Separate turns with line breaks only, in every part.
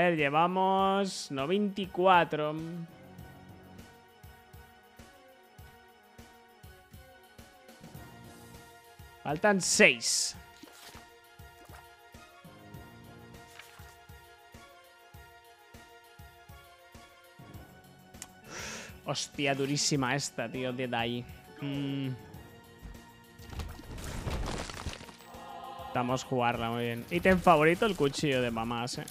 Ver, llevamos 94. Faltan 6. Hostia, durísima esta, tío, de ahí. Mm. Estamos jugarla muy bien. Ítem favorito, el cuchillo de mamás, eh.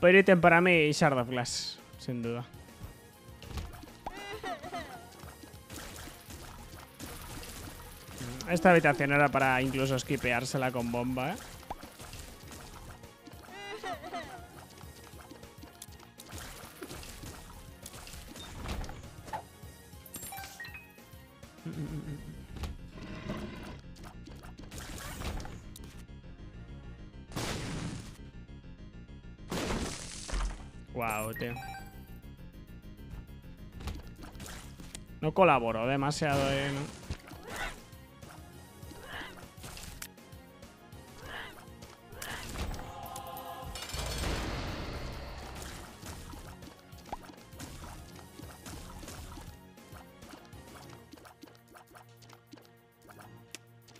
Pero ítem para mí Shard of Glass, sin duda. Esta habitación era para incluso skipeársela con bomba, ¿eh? Wow, tío. No colaboró demasiado, eh, ¿no?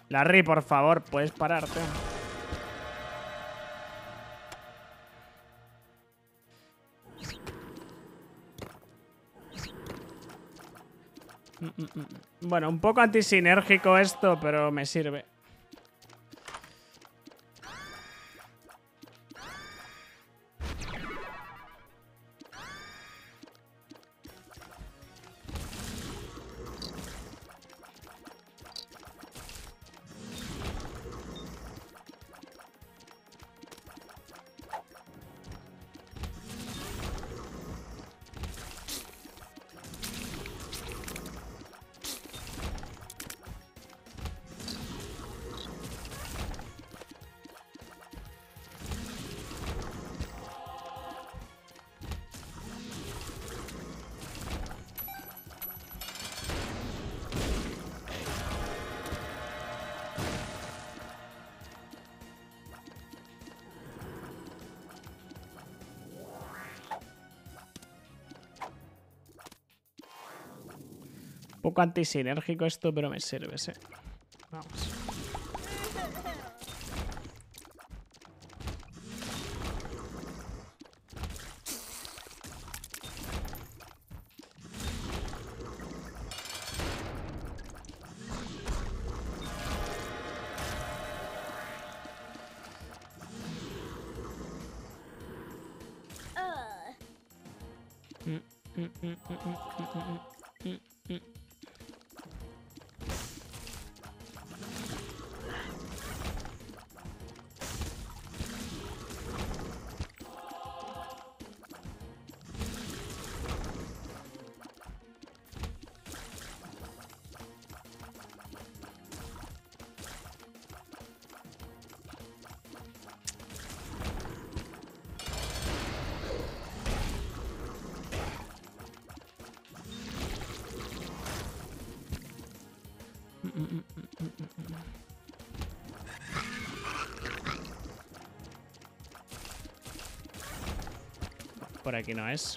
Larry, por favor, puedes pararte. Bueno, un poco antisinérgico esto, pero me sirve. Poco antisinérgico esto, pero me sirve, sí. Vamos. Mm, mm, mm, Por aquí no es.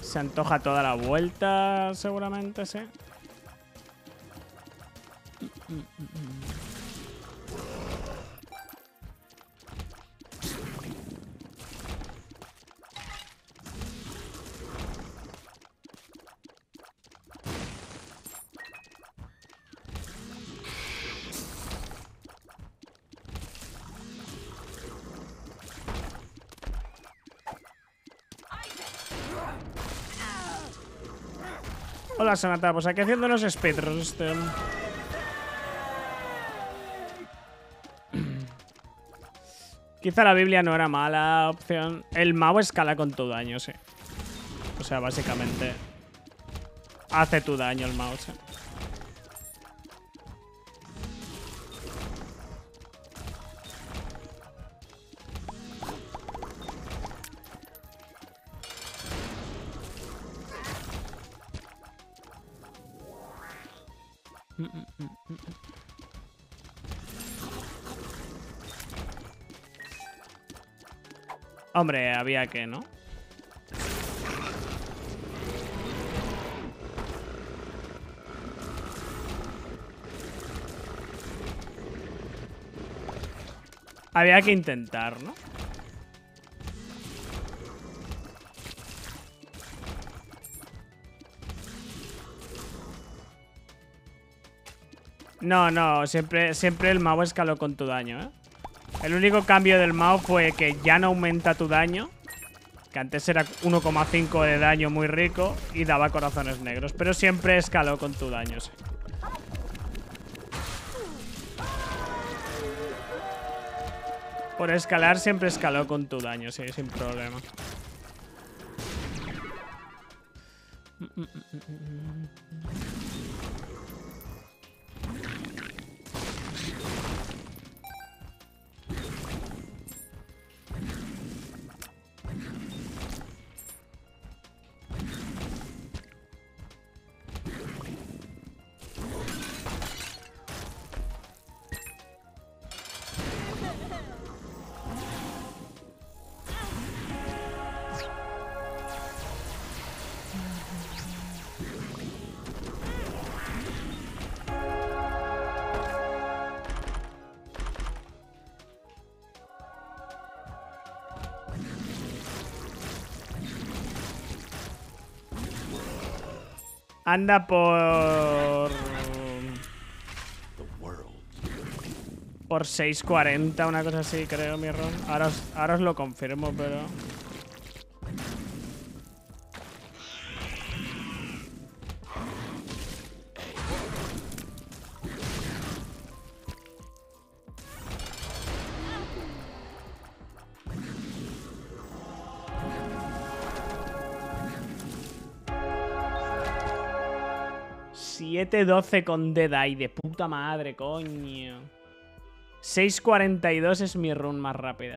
Se antoja toda la vuelta, seguramente, sí. Hola, Sonata. Pues aquí haciendo unos speedruns. Este. Quizá la Biblia no era mala opción. El Mao escala con tu daño, sí. O sea, básicamente hace tu daño el mouse. Hombre, había que, ¿no? Había que intentar, ¿no? No, no, siempre, siempre el Mao escaló con tu daño, ¿eh? El único cambio del Mao fue que ya no aumenta tu daño, que antes era 1,5 de daño muy rico y daba corazones negros, pero siempre escaló con tu daño, sí. Por escalar siempre escaló con tu daño, sí, sin problema. Anda por... Por 6.40, una cosa así, creo, mi ron. Ahora ahora os lo confirmo, pero... 7-12 con Dead Eye. De puta madre, coño. 6.42 es mi run más rápida.